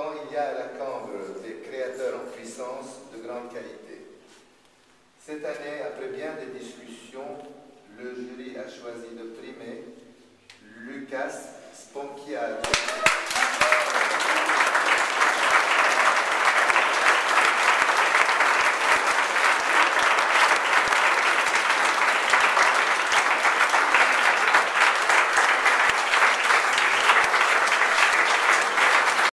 tant il y a à la Cambre euh, des créateurs en puissance de grande qualité. Cette année, après bien des discussions, le jury a choisi de primer Lucas Sponchiali.